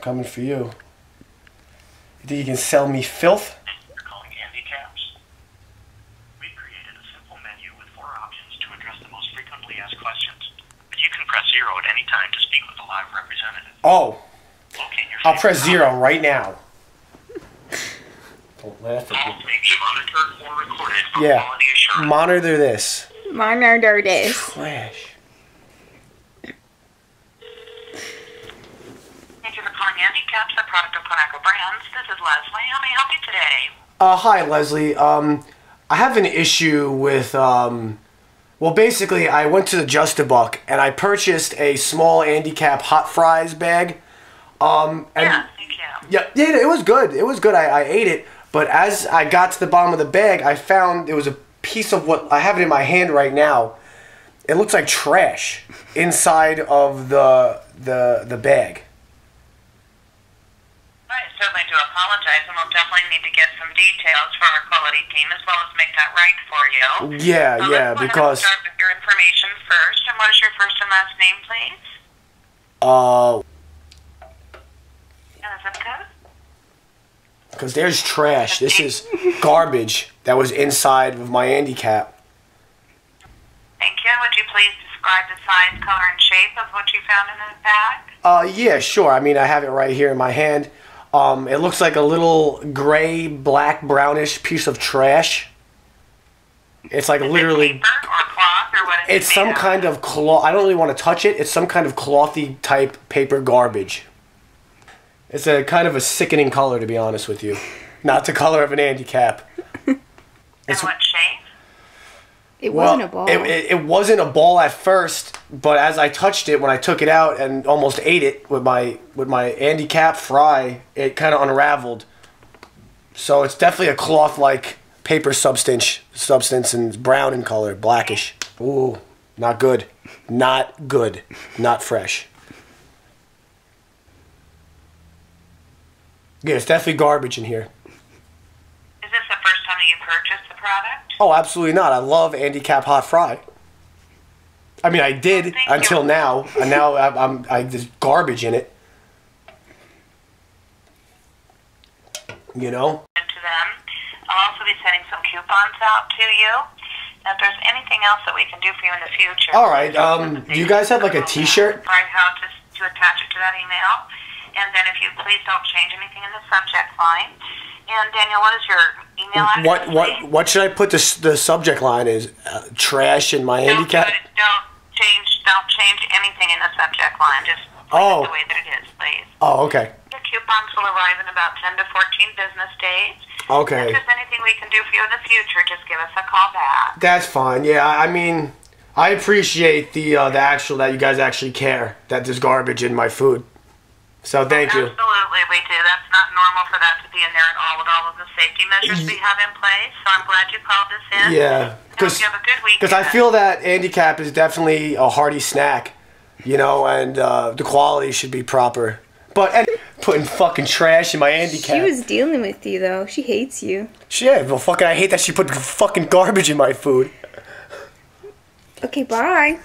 Coming for you. You think you can sell me filth? You're calling Andy Capp's. We've created a simple menu with four options to address the most frequently asked questions. But you can press zero at any time to speak with a live representative. Oh, Locate your I'll press zero product. right now. Don't laugh at me. may be monitored or recorded for Yeah. Monitor this. Monitor this. Flash. Thank you for calling Andy Capp's, product of Conagra Brands. This is Leslie. How may I help you today? Uh, hi, Leslie. Um, I have an issue with, um, well, basically, I went to the Just a Buck and I purchased a small Andy Capp hot fries bag. Um, and Yeah, thank you. yeah, yeah, it was good. It was good. I, I ate it, but as I got to the bottom of the bag, I found it was a piece of what I have it in my hand right now. It looks like trash inside of the the the bag. Certainly do apologize, and we'll definitely need to get some details for our quality team as well as make that right for you. Yeah, So yeah, let's go ahead and because start with your information first. And what is your first and last name, please? uh, And zip code? because there's trash. This is garbage that was inside of my Andy Capp. Thank you. Would you please describe the size, color, and shape of what you found in the bag? Uh, yeah, sure. I mean, I have it right here in my hand. Um, it looks like a little gray, black, brownish piece of trash. It's like Is it literally. paper or cloth or what is It's it some of? kind of cloth. I don't really want to touch it. It's some kind of clothy type paper garbage. It's a kind of a sickening color, to be honest with you. Not the color of an Andy Capp. And It's what shape? It well, wasn't a ball. It, it, it wasn't a ball at first, but as I touched it, when I took it out and almost ate it with my with my Andy Capp fry, it kind of unraveled. So it's definitely a cloth-like paper substance, substance, and it's brown in color, blackish. Ooh, not good, not good, not fresh. Yeah, it's definitely garbage in here. Is this the first time that you purchased the product? Oh, absolutely not. I love Andy Capp hot fry. I mean, I did Thank you. until now, and now I'm, I'm I, there's garbage in it. You know? To them. I'll also be sending some coupons out to you. Now, if there's anything else that we can do for you in the future. All right, um, do you guys have, like, a t-shirt? Right, how to, to attach it to that email. And then if you please don't change anything in the subject line. And Daniel, what is your email? What what what should I put the the subject line is uh, trash in my Don't, Andy Capp? it- don't change. Don't change anything in the subject line. Just leave Oh. it the way that it is, please. Oh, okay, The coupons will arrive in about 10 to 14 business days. Okay. If there's anything we can do for you in the future, just give us a call back. that's fine. Yeah, I I mean, I appreciate the uh, the actual that you guys actually care that there's garbage in my food. So thank you. Absolutely, we not normal for that to be in there at all with all of the safety measures we have in place. So I'm glad you called this in. Yeah, because you have a good weekend. Because I feel that Andy Capp is definitely a hearty snack, you know, and uh, the quality should be proper. But and putting fucking trash in my Andy Capp. she was dealing with you though. She hates you. Shit, well, fucking, I hate that she put fucking garbage in my food. Okay, bye.